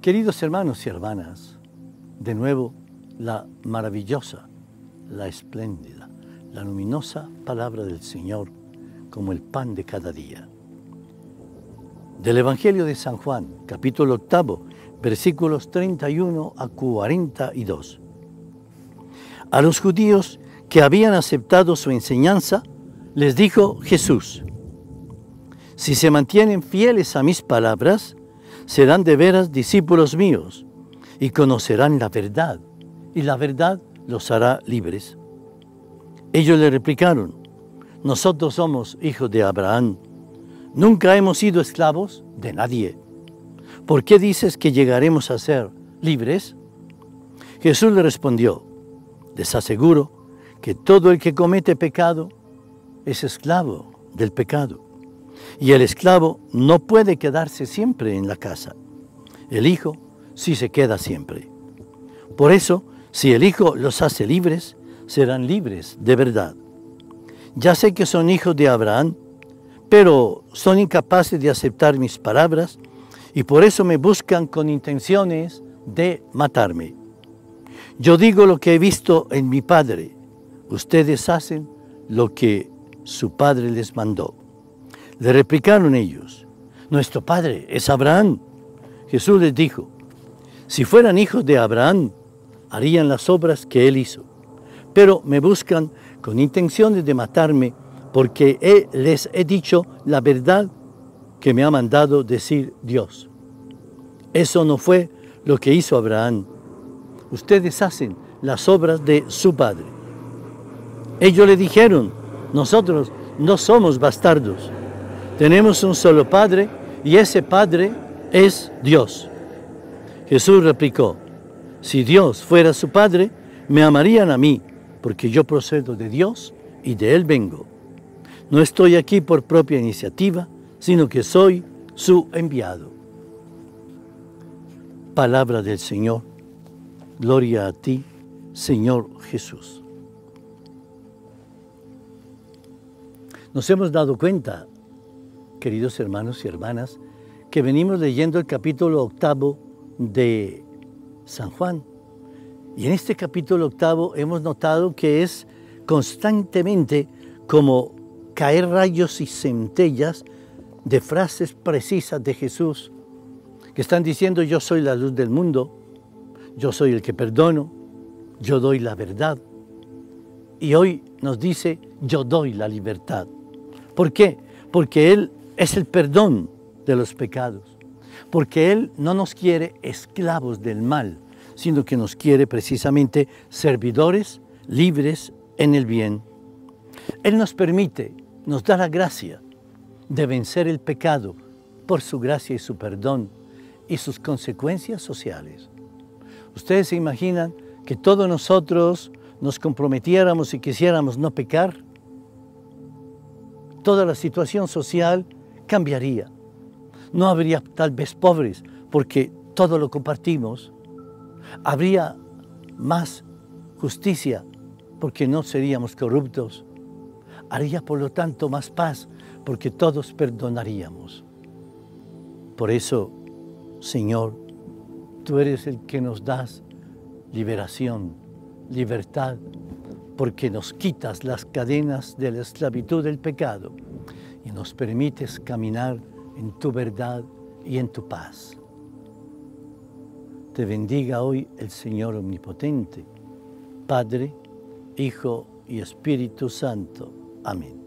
Queridos hermanos y hermanas, de nuevo la maravillosa, la espléndida, la luminosa palabra del Señor como el pan de cada día. Del Evangelio de San Juan, capítulo octavo, versículos 31 a 42. A los judíos que habían aceptado su enseñanza, les dijo Jesús, si se mantienen fieles a mis palabras, serán de veras discípulos míos y conocerán la verdad, y la verdad los hará libres. Ellos le replicaron, nosotros somos hijos de Abraham, nunca hemos sido esclavos de nadie. ¿Por qué dices que llegaremos a ser libres? Jesús le respondió, les aseguro que todo el que comete pecado es esclavo del pecado. Y el esclavo no puede quedarse siempre en la casa. El Hijo sí se queda siempre. Por eso, si el Hijo los hace libres, serán libres de verdad. Ya sé que son hijos de Abraham, pero son incapaces de aceptar mis palabras y por eso me buscan con intenciones de matarme. Yo digo lo que he visto en mi Padre, ustedes hacen lo que su Padre les mandó. Le replicaron ellos, nuestro Padre es Abraham. Jesús les dijo, si fueran hijos de Abraham, harían las obras que él hizo. Pero me buscan con intenciones de matarme porque les he dicho la verdad que me ha mandado decir Dios. Eso no fue lo que hizo Abraham. Ustedes hacen las obras de su padre. Ellos le dijeron, nosotros no somos bastardos. Tenemos un solo Padre y ese Padre es Dios. Jesús replicó, si Dios fuera su Padre, me amarían a mí, porque yo procedo de Dios y de Él vengo. No estoy aquí por propia iniciativa, sino que soy su enviado. Palabra del Señor. Gloria a ti, Señor Jesús. Nos hemos dado cuenta queridos hermanos y hermanas, que venimos leyendo el capítulo octavo de San Juan. Y en este capítulo octavo hemos notado que es constantemente como caer rayos y centellas de frases precisas de Jesús, que están diciendo yo soy la luz del mundo, yo soy el que perdono, yo doy la verdad. Y hoy nos dice yo doy la libertad. ¿Por qué? Porque Él es el perdón de los pecados, porque Él no nos quiere esclavos del mal, sino que nos quiere precisamente servidores libres en el bien. Él nos permite, nos da la gracia de vencer el pecado por su gracia y su perdón y sus consecuencias sociales. Ustedes se imaginan que todos nosotros nos comprometiéramos y quisiéramos no pecar. Toda la situación social cambiaría. No habría tal vez pobres porque todo lo compartimos. Habría más justicia porque no seríamos corruptos. Haría por lo tanto más paz porque todos perdonaríamos. Por eso, Señor, tú eres el que nos das liberación, libertad, porque nos quitas las cadenas de la esclavitud del pecado y nos permites caminar en tu verdad y en tu paz. Te bendiga hoy el Señor Omnipotente, Padre, Hijo y Espíritu Santo. Amén.